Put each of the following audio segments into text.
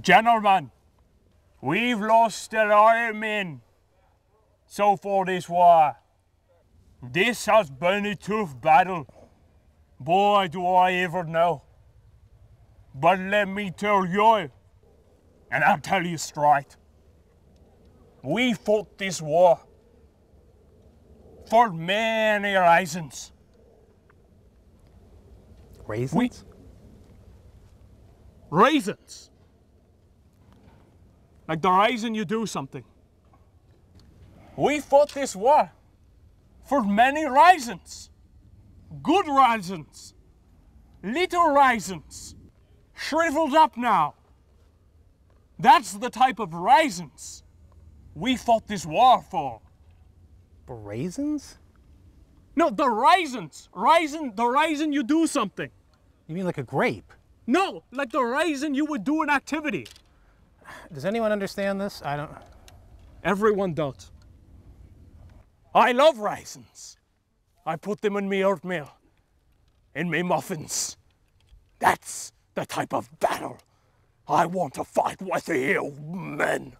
Gentlemen, we've lost a lot of men so far this war. This has been a tough battle. Boy, do I ever know. But let me tell you, and I'll tell you straight, we fought this war for many reasons. Raisins? Reasons. Like the reason you do something. We fought this war for many reasons. Good reasons. Little reasons. Shriveled up now. That's the type of reasons we fought this war for. Raisins? No, the reasons. Reason, the reason you do something. You mean like a grape? No, like the reason you would do an activity. Does anyone understand this? I don't. Everyone does. I love raisins. I put them in me oatmeal, in me muffins. That's the type of battle I want to fight with you men.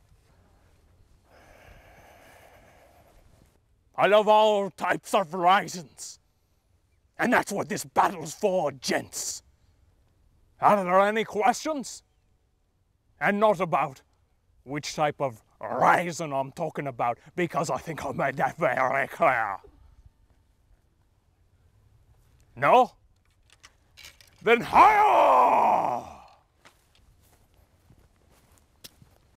I love all types of raisins. And that's what this battle's for, gents. Are there any questions? And not about which type of raisin I'm talking about, because I think I made that very clear. No? Then higher!